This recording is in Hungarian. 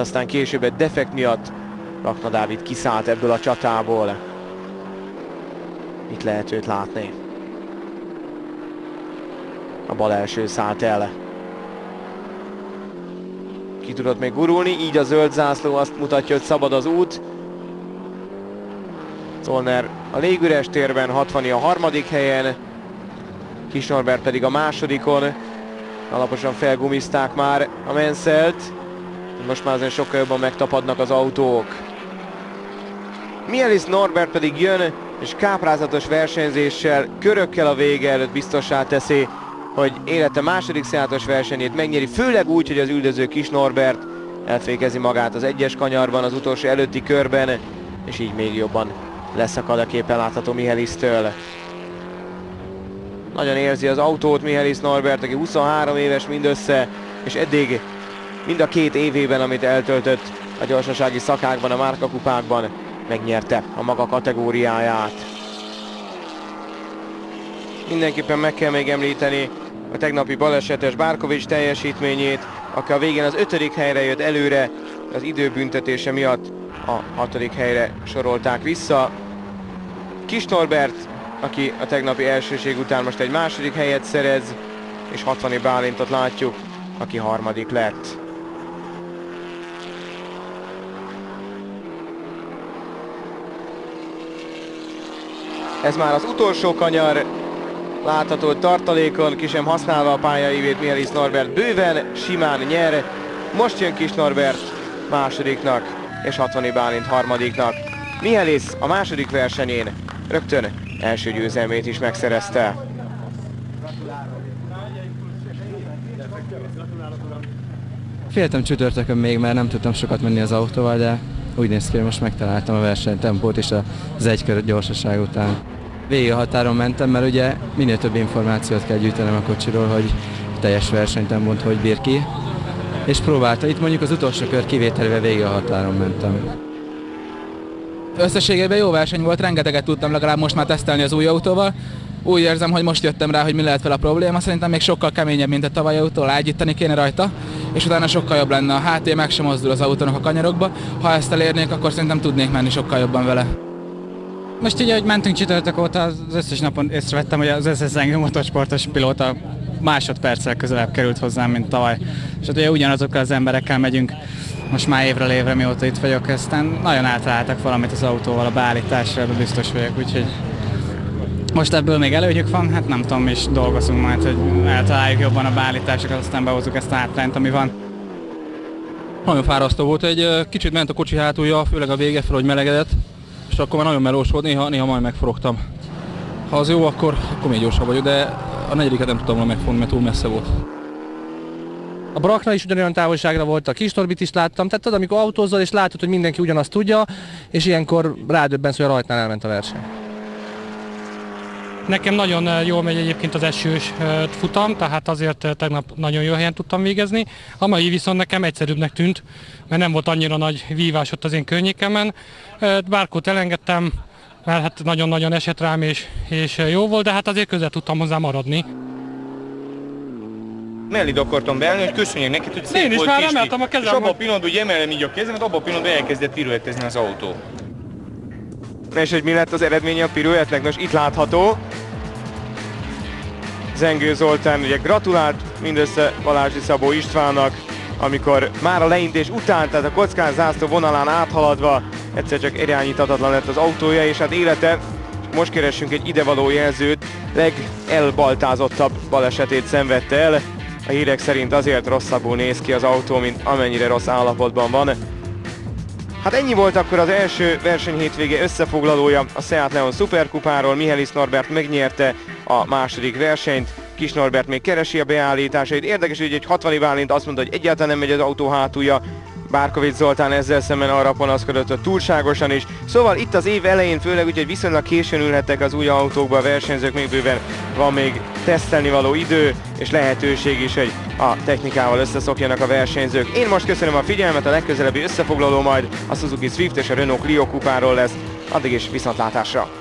aztán később egy defekt miatt Rakna Dávid kiszállt ebből a csatából. Itt lehet őt látni. A bal első szállt el. Ki tudott még gurulni, így a zöld zászló azt mutatja, hogy szabad az út. Zollner a légüres térben, 60 a harmadik helyen, Kis Norbert pedig a másodikon. Alaposan felgumizták már a Menszelt. Most már azért sokkal jobban megtapadnak az autók. Mielis Norbert pedig jön, és káprázatos versenyzéssel, körökkel a vége előtt biztosá teszi, hogy élete második szállatos versenyét megnyeri, főleg úgy, hogy az üldöző Kis Norbert elfékezi magát az egyes kanyarban, az utolsó előtti körben, és így még jobban leszakad a képen látható Mihelisztől. Nagyon érzi az autót Mihelis Norbert, aki 23 éves mindössze, és eddig mind a két évében, amit eltöltött a gyorsasági szakákban, a márkakupákban, megnyerte a maga kategóriáját. Mindenképpen meg kell még említeni a tegnapi balesetes Bárkovics teljesítményét, aki a végén az ötödik helyre jött előre, az időbüntetése miatt a hatodik helyre sorolták vissza. Kis Norbert aki a tegnapi elsőség után most egy második helyet szerez, és 60 Bálintot látjuk, aki harmadik lett. Ez már az utolsó kanyar, látható tartalékon, ki sem használva a pályaivét Mihalis Norbert bőven, simán nyer. Most jön Kis Norbert másodiknak, és 60 Bálint harmadiknak. Mihalis a második versenyén rögtön első győzelmét is megszerezte. Féltem csütörtökön még, mert nem tudtam sokat menni az autóval, de úgy néz ki, hogy most megtaláltam a versenytempót is az egykör gyorsaság után. Végig a határon mentem, mert ugye minél több információt kell gyűjtenem a kocsiról, hogy teljes versenytempót hogy bír ki. És próbálta, itt mondjuk az utolsó kör kivételével végig a határon mentem. Összességében jó verseny volt, rengeteget tudtam legalább most már tesztelni az új autóval. Úgy érzem, hogy most jöttem rá, hogy mi lehet fel a probléma. Szerintem még sokkal keményebb, mint a tavaly autó, ágyítani kéne rajta, és utána sokkal jobb lenne. A háté meg sem mozdul az autónak a kanyarokba. Ha ezt elérnék, akkor szerintem tudnék menni sokkal jobban vele. Most így, hogy mentünk csütörtök óta, az összes napon észrevettem, hogy az összes motorsportos pilóta másodperccel közelebb került hozzám, mint tavaly. És hát ugye ugyanazokkal az emberekkel megyünk most már évről évre mióta itt vagyok, aztán nagyon általáltak valamit az autóval a beállításra, biztos vagyok, úgyhogy most ebből még előnyük van, hát nem tudom, is dolgozunk majd, hogy eltaláljuk jobban a beállításokat, aztán behozzuk ezt a hátrányt, ami van. Nagyon fárasztó volt, egy kicsit ment a kocsi hátulja, főleg a vége fel, hogy melegedett, és akkor már nagyon melós volt, néha, néha majd megforogtam. Ha az jó, akkor, akkor még gyorsabb vagyok, de a negyediket nem tudtam volna megfogni, mert túl messze volt. A Brakna is ugyanolyan távolságra volt, a kis Torbit is láttam, tehát tudod, amikor autózol és látod, hogy mindenki ugyanazt tudja, és ilyenkor rádöbbensz, hogy a rajtnál elment a verseny. Nekem nagyon jól megy egyébként az esős futam, tehát azért tegnap nagyon jó helyen tudtam végezni. A mai viszont nekem egyszerűbbnek tűnt, mert nem volt annyira nagy vívás ott az én környékemen. Bárkót elengedtem, mert hát nagyon-nagyon esett rám és, és jó volt, de hát azért közel tudtam hozzá maradni mellé akartam beállni, hogy köszönjek neki, hogy szép Én is már emeltem a kezem. És abban a pillanatban, hogy emelem így a kezemet, abban a pillanatban elkezdett piruettezni az autó. És hogy mi lett az eredménye a piruetnek? Nos, itt látható. Zengő Zoltán ugye gratulált mindössze Balázsi Szabó Istvánnak, amikor már a leintés után, tehát a kockán zászló vonalán áthaladva egyszer csak irányíthatatlan lett az autója, és hát élete most keresünk egy idevaló jelzőt, legelbaltázottabb balesetét szenvedte el. A hírek szerint azért rosszabbul néz ki az autó, mint amennyire rossz állapotban van. Hát ennyi volt akkor az első verseny hétvége összefoglalója a Seat Leon Superkupáról. Mihelis Norbert megnyerte a második versenyt. Kis Norbert még keresi a beállításait. Érdekes, hogy egy 60 Bálint azt mondta, hogy egyáltalán nem megy az autó hátulja, Bárkovics Zoltán ezzel szemben arra panaszkodott, hogy túlságosan is. Szóval itt az év elején, főleg úgy, hogy viszonylag későn ülhettek az új autókba a versenyzők, még bőven van még tesztelni való idő, és lehetőség is, hogy a technikával összeszokjanak a versenyzők. Én most köszönöm a figyelmet, a legközelebbi összefoglaló majd a Suzuki Swift és a Renault Clio kupáról lesz. Addig is viszontlátásra!